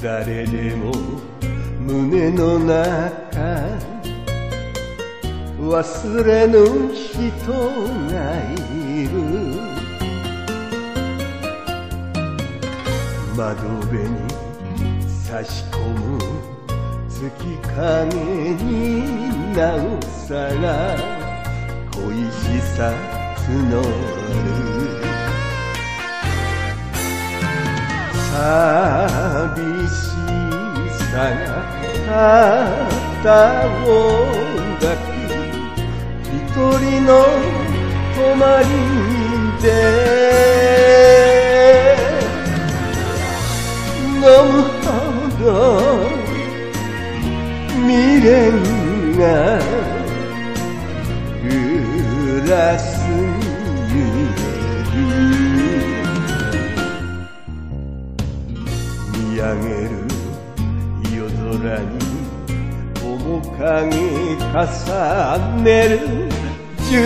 誰でも胸の中忘れぬ人がいる。窓辺に差し込む月影になおさら恋しさ募る。寂しさがたった音楽一人の泊まりで飲むほど未練がグラス上げる。夜空に面影重ねる。13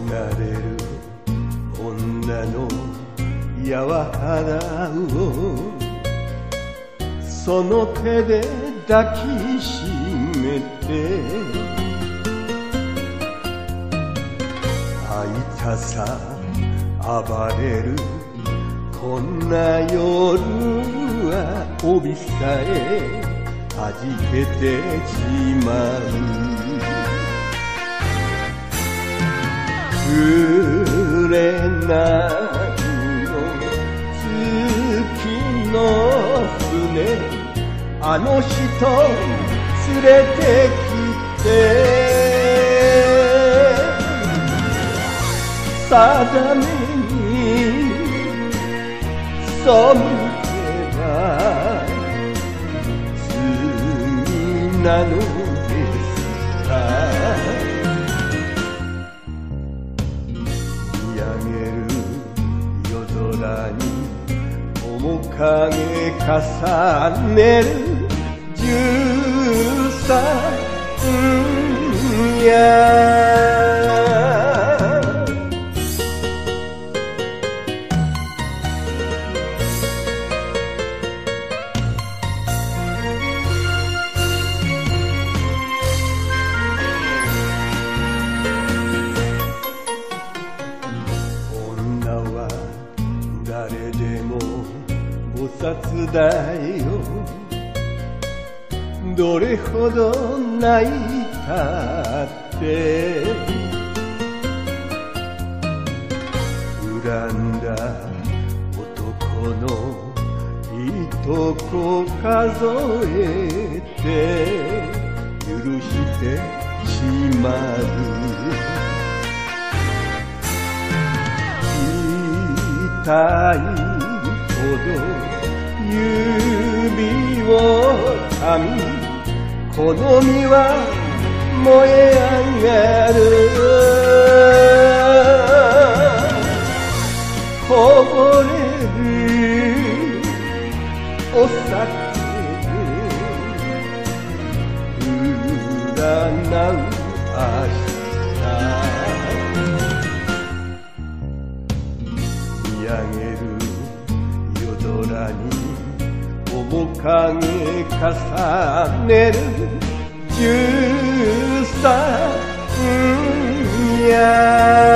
焦がれる女の柔肌をその手で抱きしめて会いたさ暴れるこんな夜は帯さえはじけてしまう。くれないの月の船あの人連れてきて定めに背けば罪なの空に面影重ねる十三夜菩薩だよどれほど泣いたって。恨んだ男のいとこ数えて。許してしまう。痛いほど。指を噛み好みは燃え上がる。こぼれるお酒で占う明日見上げる夜空に面影重ねる十三夜。